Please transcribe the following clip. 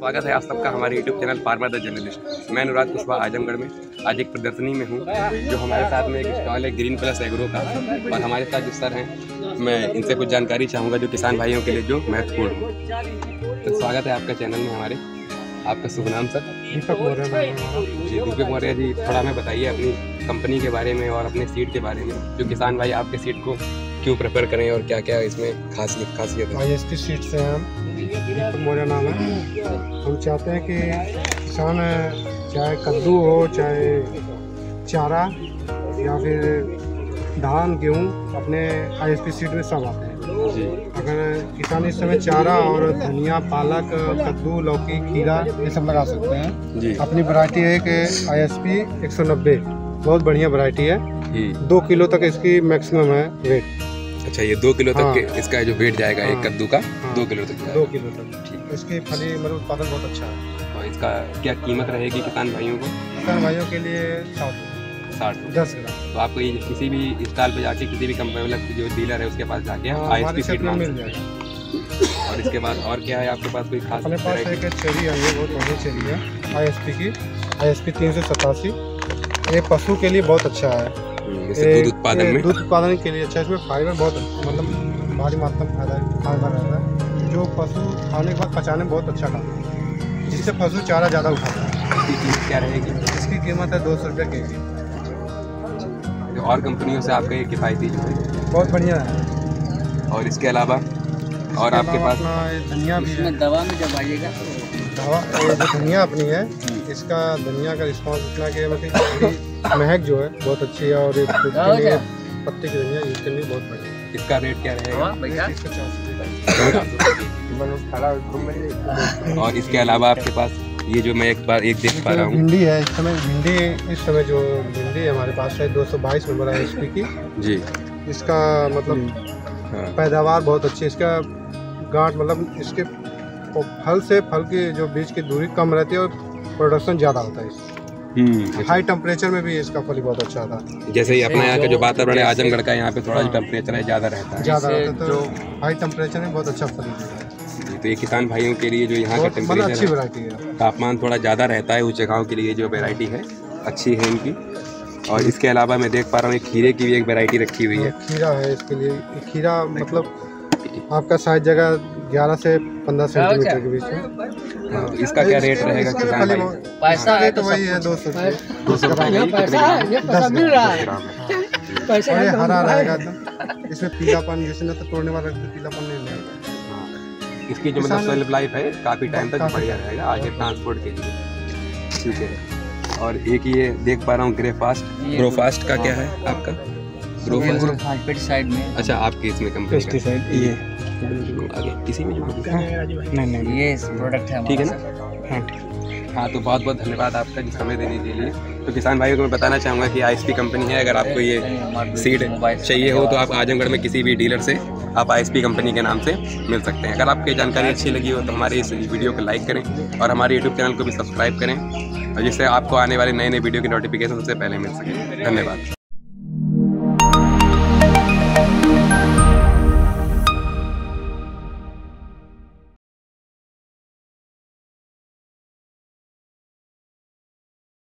स्वागत है आप सबका हमारे YouTube channel farmer the journalist. मैं अनुराग कुशवाहा आजमगढ़ में। आज एक प्रदर्शनी में हूँ जो हमारे साथ में एक स्टॉल है ग्रीन प्लस एग्रो का। और हमारे साथ जो सर हैं मैं इनसे कुछ जानकारी चाहूँगा जो किसान भाइयों के लिए जो महत्वपूर्ण हो। तो स्वागत है आपका चैनल में हमारे। आपका शुभ नाम सर दीपक मौर्य जी दीपक मौर्य जी थोड़ा हमें बताइए अपनी कंपनी के बारे में और अपने सीट के बारे में जो किसान भाई आपके सीट को क्यों प्रेफर करें और क्या क्या इसमें खासियत खासियत है? आई एस सीट से हम मौर्य नाम है। हम चाहते हैं कि किसान चाहे कद्दू हो चाहे चारा या फिर धान गेहूँ अपने आई एस पी सीट में सब आते हैं। अगर किसान इस समय चारा और धनिया पालक कद्दू लौकी खीरा ये सब लगा सकते हैं। जी। अपनी वैरायटी है कि आई एस पी एक सौ नब्बे बहुत बढ़िया वैरायटी है। दो किलो तक इसकी मैक्सिमम है वेट अच्छा ये दो किलो तक हाँ। के इसका जो वेट जाएगा एक हाँ। कद्दू का हाँ। दो किलो तक दो किलो तक। ठीक इसकी फली मतलब उत्पादन बहुत अच्छा है। और इसका क्या कीमत रहेगी किसान भाइयों को? किसान भाइयों के लिए साठ। साठ। दस ग्राम। तो आपको ये किसी भी स्टॉल पे जाके किसी भी कंपनी मतलब जो डीलर है उसके पास जाके हाँ, आई एस पी मिल जाएगा। और इसके बाद और क्या है? आपके पास कोई खास अपने पास एक चेरी है ये बहुत बढ़िया चेरी है आई एस पी की आई एस पी तीन सौ सतासी। ये पशु के लिए बहुत अच्छा है। जैसे दूध उत्पादन में। दूध उत्पादन के लिए अच्छा इसमें फाइबर बहुत मतलब भारी मात्रा में फ़ायदा फाइबर रहता है। जो पशु खाने के बाद पचाने में बहुत अच्छा काम है। जिससे पशु चारा ज़्यादा उठाता है। इसकी कीमत क्या रहेगी? इसकी कीमत है दो सौ रुपये के जी और कंपनियों से आपका ये किफ़ायती जो है। बहुत बढ़िया है। और इसके अलावा और आपके पास? धनिया भी है। दवा में जब आइएगा दवा जो धनिया अपनी है इसका धनिया का रिस्पॉन्स इतना कि मतलब महक जो है बहुत अच्छी है और ये पत्ते की धनिया यूज़ करनी बहुत बढ़िया इसका रेट क्या रहेगा? भैया इसका चार सौ और इसके अलावा आपके पास ये जो मैं एक बार एक देख पा रहा हूँ। भिंडी है इस समय भिंडी इस समय जो भिंडी हमारे पास है 222 नंबर है एच की। जी। इसका मतलब हाँ। पैदावार बहुत अच्छी है। इसका गांठ मतलब इसके फल से फल की जो बीज की दूरी कम रहती है और प्रोडक्शन ज़्यादा होता है इसका हाई टेम्परेचर में भी इसका फली बहुत अच्छा था। जैसे ही अपना यहाँ का जो वातावरण है आजमगढ़ का यहाँ पे थोड़ा हाँ। टेम्परेचर है ज़्यादा रहता है। ज़्यादा रहता है तो हाई टेम्परेचर में बहुत अच्छा फली देता है तो ये किसान भाइयों के लिए जो यहाँ का बहुत मतलब अच्छी टेम्परेचर वैरायटी है। तापमान थोड़ा ज़्यादा रहता है उस जगहों के लिए जो वैरायटी है अच्छी है इनकी। और इसके अलावा मैं देख पा रहा हूँ खीरे की भी एक वैरायटी रखी हुई है। खीरा है इसके लिए। खीरा मतलब आपका साइज़ जगह 11 से 15 सेंटीमीटर के बीच में। हाँ, तो इसका क्या रेट रहेगा किसान भाई? पैसा है तो वही है दो सौ दो सौ पैसा मिल रहा है। पैसा और हरा रहेगा एकदम इसमें पीलापन जैसे ना तो तोड़ने वाला रखते पीलापन नहीं रहेगा हाँ। इसकी जो मतलब सेल्फ लाइफ है काफ़ी टाइम तक बढ़िया रहेगा आगे ट्रांसपोर्ट के लिए। ठीक है। और एक ये देख पा रहा हूँ ग्रे फास्ट ये ग्रो फास्ट का क्या है आपका? पेस्टिसाइड में। अच्छा आपकी इसमें कंपनी पेस्टिसाइड ये। आगे किसी में जो नहीं नहीं ये प्रोडक्ट है ठीक है ना? हाँ। हाँ तो बहुत बहुत धन्यवाद आपका जी समय देने के लिए। तो किसान भाइयों को मैं बताना चाहूँगा कि आईएसपी कंपनी है। अगर आपको ये सीड चाहिए हो तो आप आजमगढ़ में किसी भी डीलर से आप आईएसपी कंपनी के नाम से मिल सकते हैं। अगर आपको ये जानकारी अच्छी लगी हो तो हमारे इस वीडियो को लाइक करें और हमारे यूट्यूब चैनल को भी सब्सक्राइब करें और जिससे आपको आने वाले नए नए वीडियो की नोटिफिकेशन सबसे पहले मिल सके। धन्यवाद।